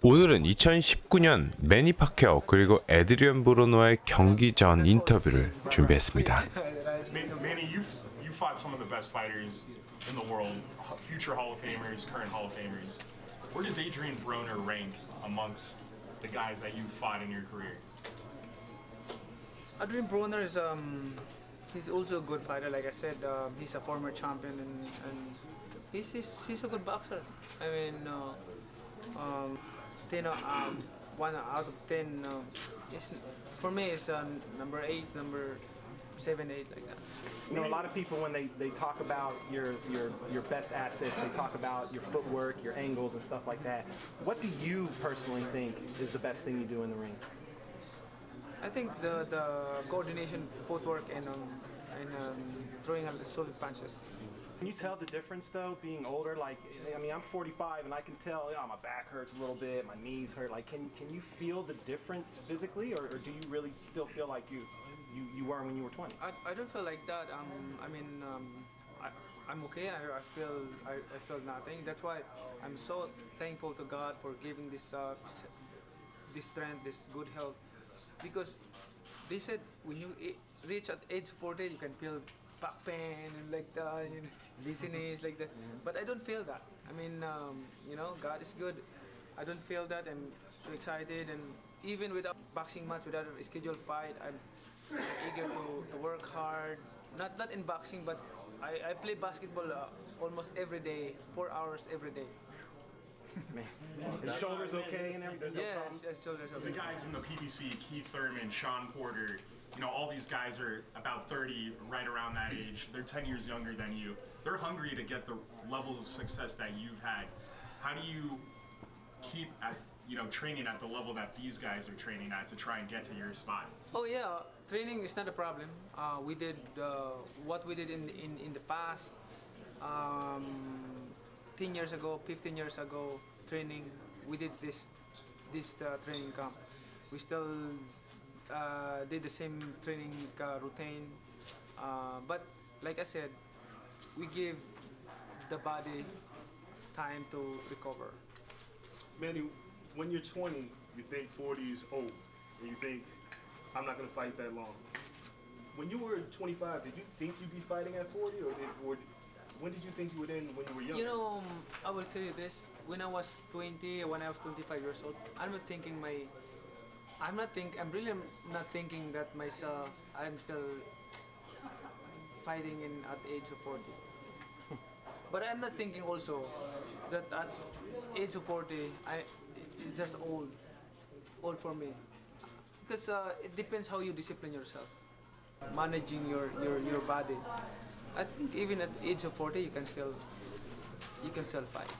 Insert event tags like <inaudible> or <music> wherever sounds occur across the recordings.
오늘은 2019년 매니 파케오 그리고 에드리언 브로노의 경기 전 인터뷰를 준비했습니다. Manny, Manny, you you fought some of the best fighters in the world, h- future Hall of Famers, current Hall of Famers. Where does Adrian Broner rank amongst the guys that you fought in your career? Adrian Broner is um, he's also a good fighter. Like I said, uh, he's a former champion and, and he's, he's he's a good boxer. I mean, uh, um, ten uh, um, one out of ten. Um, is for me it's uh, number eight, number seven, eight, like that. You know, a lot of people when they, they talk about your, your your best assets, they talk about your footwork, your angles, and stuff like that. What do you personally think is the best thing you do in the ring? I think the the coordination, footwork, and um, and um, throwing out the solid punches. Can you tell the difference though, being older? Like, I mean, I'm 45 and I can tell, you know, my back hurts a little bit, my knees hurt. Like, can can you feel the difference physically, or, or do you really still feel like you you, you were when you were 20? I, I don't feel like that. Um, I mean, um, I, I'm okay. I, I feel I, I feel nothing. That's why I'm so thankful to God for giving this uh, this strength, this good health, because they said when you reach at age 40, you can feel back pain and like that, you know, dizziness like that. But I don't feel that. I mean, um, you know, God is good. I don't feel that. I'm so excited, and even without boxing match, without a scheduled fight, I'm eager to, to work hard. Not not in boxing, but I, I play basketball uh, almost every day, four hours every day. Man, his shoulders okay and everything. There's no Yes, problems. yes, shoulders The guys in the PBC, Keith Thurman, Shawn Porter, you know, all these guys are about 30, right around that age. They're 10 years younger than you. They're hungry to get the level of success that you've had. How do you keep at, you know, training at the level that these guys are training at to try and get to your spot? Oh yeah, training is not a problem. Uh, we did uh, what we did in, in, in the past. Um, 10 years ago, 15 years ago, training. We did this this uh, training camp. We still uh, did the same training uh, routine, uh, but like I said, we give the body time to recover. Manny, when you're 20, you think 40 is old, and you think, I'm not going to fight that long. When you were 25, did you think you'd be fighting at 40, or, did, or when did you think you would end when you were young? You know, I will tell you this. When I was 20, when I was 25 years old, I'm not thinking my. I'm not think. I'm really not thinking that myself. I'm still fighting in at the age of 40. <laughs> but I'm not thinking also that at age of 40, I it's just old, old for me. Because uh, it depends how you discipline yourself, managing your your, your body. I think even at the age of 40, you can still you can still fight.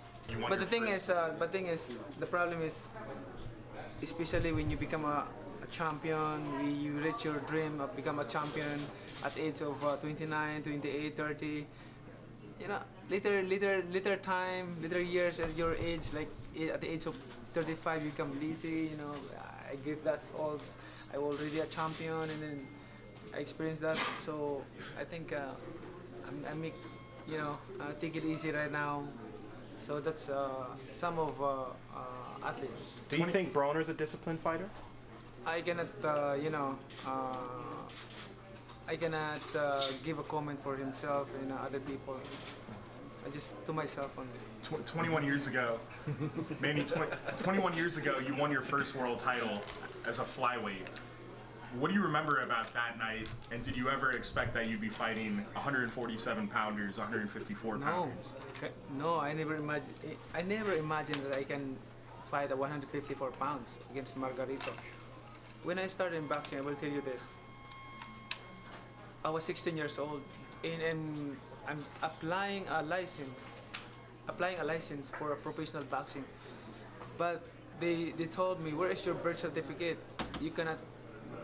But the thing first- is, uh, but thing is, the problem is, especially when you become a, a champion, you reach your dream of become a champion at age of uh, 29, 28, 30. You know, later, later, later time, later years at your age, like at the age of 35, you become lazy. You know, I get that all. I already a champion, and then I experienced that. So I think uh, I'm, I make, you know, I take it easy right now. So that's uh, some of uh, uh, athletes. Do you think Broner's a disciplined fighter? I cannot, uh, you know, uh, I cannot uh, give a comment for himself and uh, other people. I just to myself only. Tw- 21 years ago, <laughs> maybe tw- 21 years ago, you won your first world title as a flyweight. What do you remember about that night? And did you ever expect that you'd be fighting 147 pounders, 154 No, pounders? No, I never imagined. I never imagined that I can fight at 154 pounds against Margarito. When I started in boxing, I will tell you this. I was 16 years old, and, and I'm applying a license, applying a license for a professional boxing. But they, they told me, where is your birth certificate? You cannot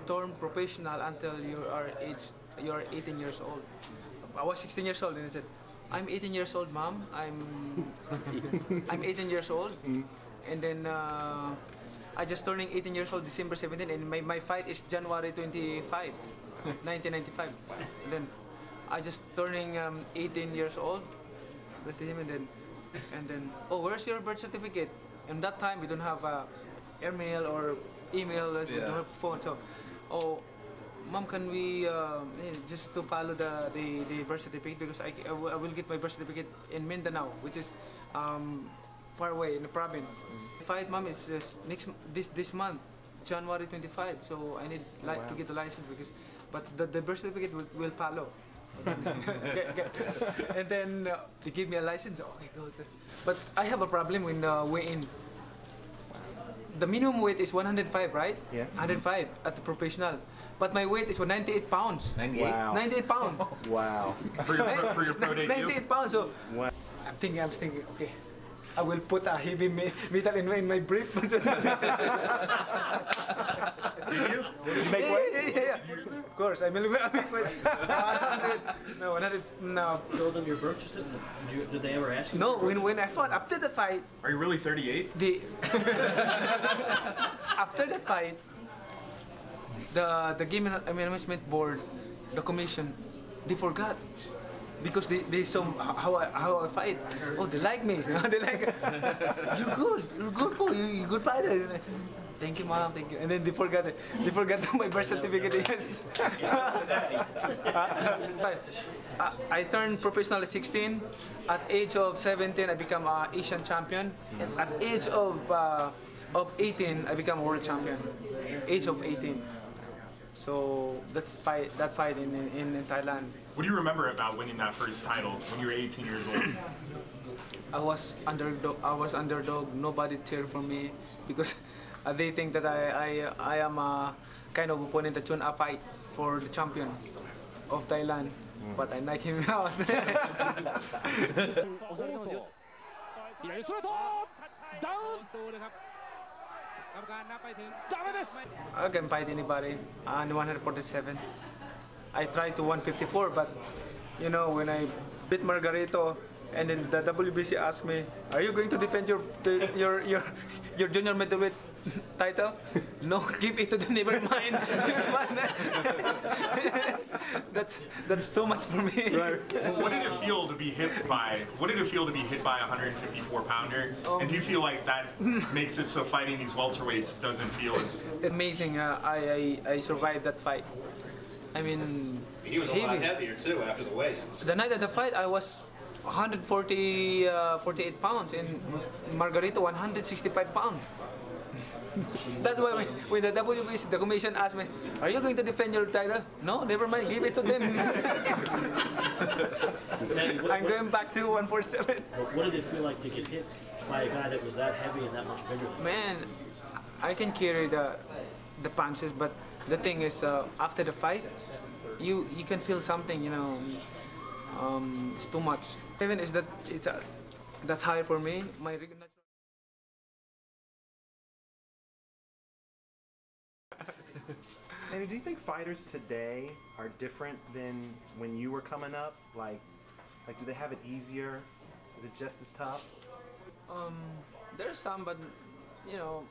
turn professional until you are age, you are 18 years old. I was 16 years old, and I said, I'm 18 years old, mom. I'm <laughs> I'm 18 years old, and then uh, I just turning 18 years old December 17, and my, my fight is January 25, 1995. And then I just turning um, 18 years old, with him, and then and then oh, where's your birth certificate? in that time we don't have uh, airmail or email. We Yeah. don't have phone. So, oh, mom, can we uh, eh, just to follow the, the, the birth certificate because I, I will- I will get my birth certificate in Mindanao, which is um, far away in the province. Fight, mom, is just next this this month, January 25. So I need like to get the license because, but the, the birth certificate will, will follow. <laughs> <laughs> And then uh, they give me a license. Okay, good. But I have a problem when uh, weigh in. The minimum weight is 105, right? Yeah. Mm-hmm. 105 at the professional. But my weight is 98 pounds. 98. Wow. 98 pounds. Wow. For your, pro- for your pro <laughs> debut? 98 pounds. So Wow. I'm thinking, I'm thinking, okay, I will put a heavy me- metal in my, in my brief. <laughs> Did you? Did you make yeah, yeah, yeah, yeah. Of course, I mean, <laughs> I mean, 100, no, 100, no. told them your birth certificate? Did, you, did they ever ask you? No, when, when I fought, after the fight, Are you really 38? the <laughs> after the fight, the the game and management board, the commission, they forgot because they, they saw how I, how I fight. Oh, they like me. <laughs> they like <laughs> you're good. You're good, boy. You're, good fighter. Thank you, mom. Thank you. And then they forgot it. They forgot <laughs> my birth certificate. Yes. I, I turned professional at 16. At age of 17, I become uh, Asian champion. And at age of uh, of 18, I become world champion. Age of 18. So that's fight that fight in in, in Thailand. What do you remember about winning that first title when you were 18 years old? I was underdog. I was underdog. Nobody cheered for me because uh, <laughs> they think that I, I I am a kind of opponent that should a fight for the champion of Thailand. But I knock him <laughs> out. <laughs> I can fight anybody on 147. I tried to 154, but you know when I beat Margarito, and then the WBC asked me, "Are you going to defend your your your your junior middleweight title?" no, give it to the neighbor mind. Never mind. that's that's too much for me. Well, what did it feel to be hit by? What did it feel to be hit by a 154 pounder? And do you feel like that makes it so fighting these welterweights doesn't feel as Amazing. Uh, I, I I survived that fight. I mean, He was a lot heavier too after the weigh. The night of the fight, I was 140, uh, 48 pounds, and Margarito 165 pounds. That's why when, when the WBC, the commission asked me, "Are you going to defend your title?" No, never mind. Give it to them. <laughs> I'm going back to 147. What did it feel like to get hit by a guy that was that heavy and that much bigger? Man, I can carry the the punches, but the thing is, uh, after the fight, you you can feel something. You know, um, it's too much. Even is that it's uh, that's high for me. My natural- do you think fighters today are different than when you were coming up? Like, like do they have it easier? Is it just as tough? Um, there's some, but you know,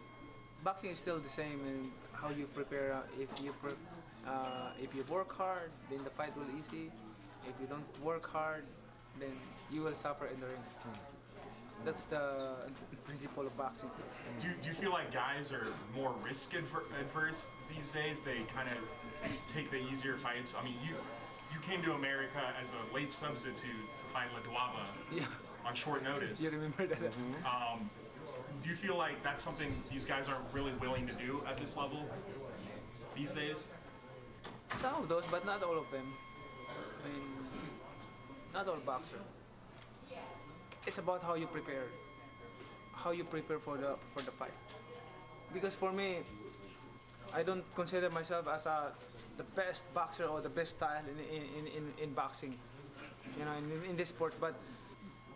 boxing is still the same. And how you prepare, uh, if you pre- uh, if you work hard, then the fight will easy. If you don't work hard, then you will suffer in the ring. That's the principle of boxing. Do you, do you feel like guys are more risk adver- adverse these days? They kind of take the easier fights. I mean, you you came to America as a late substitute to fight Ledwaba Yeah, on short notice. you remember that? Um, do you feel like that's something these guys aren't really willing to do at this level these days? Some of those, but not all of them. I mean, not all boxer. It's about how you prepare, how you prepare for the for the fight. Because for me, I don't consider myself as a the best boxer or the best style in in, in, in boxing, you know, in, in this sport. But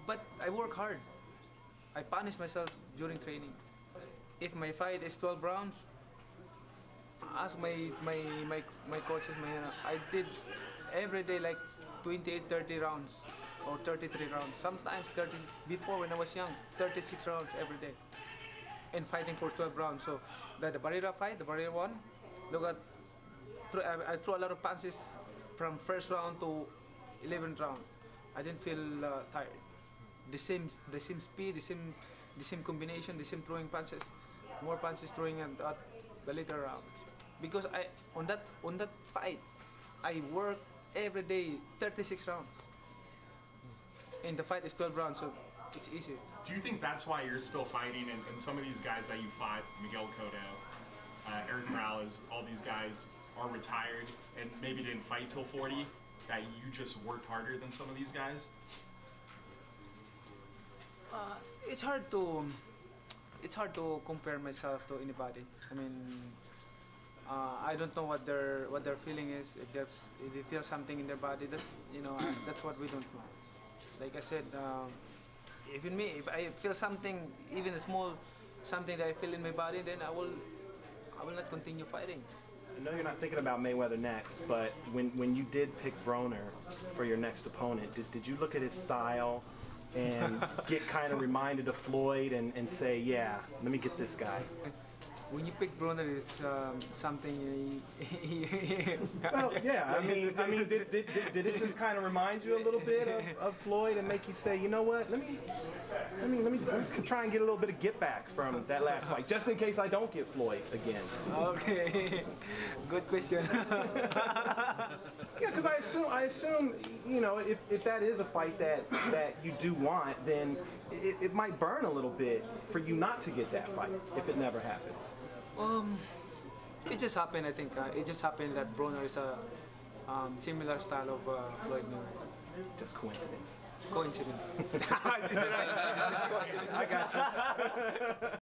but I work hard. I punish myself during training. If my fight is 12 rounds, ask my my my my coaches my I did every day like 28 30 rounds or 33 rounds. Sometimes 30 before when I was young 36 rounds every day. And fighting for 12 rounds. So the, the Barrera fight the Barrera one look at threw, I, I threw a lot of punches from first round to 11th round. I didn't feel uh, tired. The same the same speed the same the same combination, the same throwing punches, more punches throwing at, at the later rounds. Because I on that on that fight, I work every day 36 rounds. And the fight is 12 rounds, so it's easy. Do you think that's why you're still fighting? And, and some of these guys that you fought, Miguel Cotto, uh, Erik Morales, all these guys are retired and maybe didn't fight till 40. That you just worked harder than some of these guys. Uh, it's hard to it's hard to compare myself to anybody. I mean, uh, I don't know what their what their feeling is. If if they feel something in their body, that's you know that's what we don't know. Like I said, um, even me, if I feel something, even a small something that I feel in my body, then I will I will not continue fighting. I know you're not thinking about Mayweather next, but when, when you did pick Broner for your next opponent, did, did you look at his style and <laughs> get kind of reminded of Floyd and, and say, yeah, let me get this guy? When you pick Broner, it's um, something. Well, <laughs> yeah, I mean, I mean, did, did, did, did it just <laughs> kind of remind you a little bit of, of Floyd and make you say, you know what, let me, let me, let me, let me try and get a little bit of get back from that last fight, just in case I don't get Floyd again. okay, <laughs> good question. Yeah, because I assume, I assume, you know, if, if that is a fight that that you do want, then it, it might burn a little bit for you not to get that fight if it never happens. Um, it just happened. I think uh, it just happened that Broner is a um, similar style of uh, Floyd Mayweather. Just coincidence. Coincidence. <laughs> <laughs> Coincidence. I got you.